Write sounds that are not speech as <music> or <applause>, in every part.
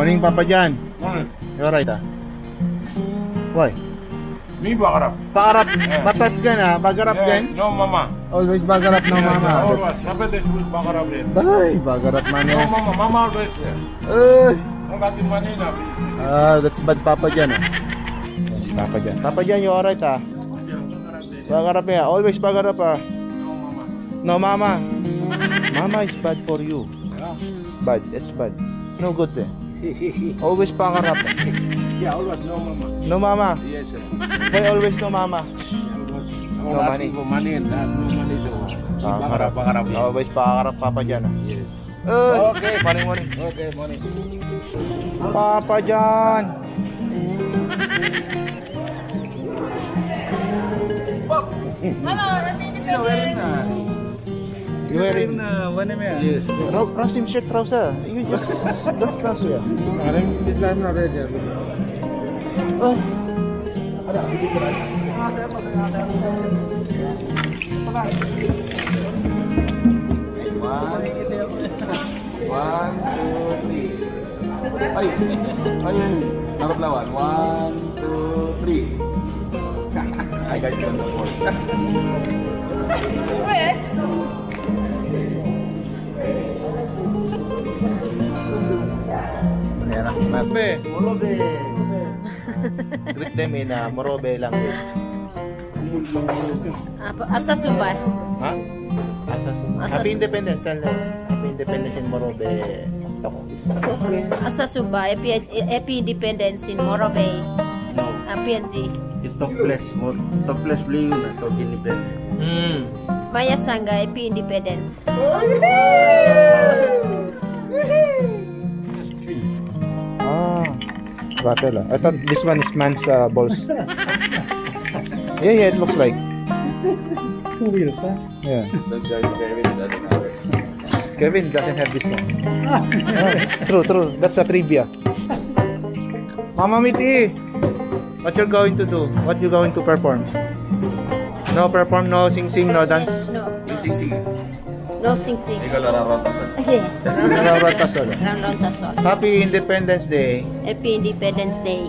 Morning, Papa Jan. Morning. You alright, ah? Why? Me bakarap. Pakarap. Batat ka na. Bagarap Yeah, din. No mama. Always bagarap no mama. Always. Never this with bakarap din. Ay, bagarap man No eh. mama. Mama always there. Ay. Ang ating manina. Ah, that's bad Papa Jan, ah. Si Papa Jan. Papa Jan, you alright, ah? Bagarap eh. Always bagarap, ah. No mama. No, mama. Mama is bad for you. Yeah. Bad. It's bad. No good, eh. <laughs> Always pangarap. Yeah, always no mama. No, mama. Yes, sir. Why always no, mama? No money. Money and that. No money so. Bakarap, bakarap. Always pangarap, Papa ah. Yes. Ay, Okay. Morning, morning. Okay, money. Papa Jan. Hello, Rami Independent. You wearing What name Yes. Ra- Rasim shirt trouser. You just that's that's yeah. This time not ready. Oh. One, two, three. Ay, ayun. Narap lawan. One, two, three. I got you on the board. Mabe. Morobe. Greet them in uh, Morobe language. Apa, asa subay? Ha? Asas. Asas. Happy Independence. Tell them. Happy Independence in Morobe. Asa subay? Epi, epi independence in Morobay. No, Ah, PNG. topless. Topless blue na to independent. Hmm. Maya sangga epi independence. Rattle ah. I thought this one is man's uh, balls. yeah, yeah, it looks like. Yeah. Kevin doesn't have it. Kevin doesn't have this one. <laughs> True, true. That's a trivia. Mama Miti, what you're going to do? What you going to perform? No perform, no sing sing, no dance. No, Yung sing-sing. no Roasting City. Ikaw, Lara Ronta Sol. Yeah. Lara Ronta Sol. Happy Independence Day. Happy Independence Day.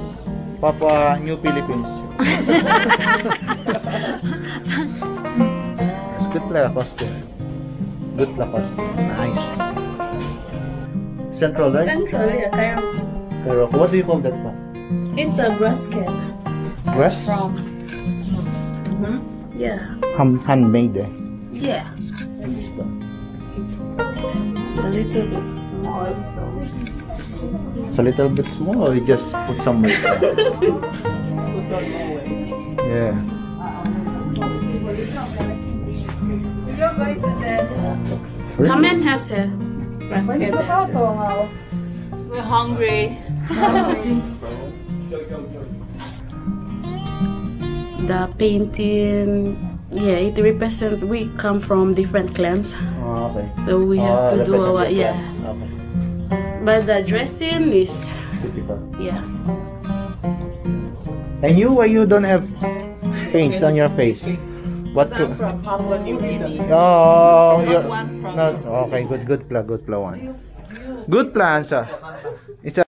Papa New Philippines. <laughs> Good luck, Pastor. Good luck, Pastor. Nice. Central, right? Central, yeah. Kaya. What do you call that, one? It's a grass cake. Grass? From. Mm -hmm. Yeah. Hand handmade, eh? Yeah. It's a little bit small, so It's a little bit small or you just put some weight? yeah. come and has a grass cat. We're hungry. <laughs> the painting, yeah, it represents we come from different clans, Oh, okay. so we have Ah, to do our the yeah. Okay. But the dressing is Beautiful. yeah. And you, why you don't have paints on your face? What to? from Papua New Guinea. Oh, you're one from- not okay. Good, good plan. Good plan. One. Good plan, sir. It's a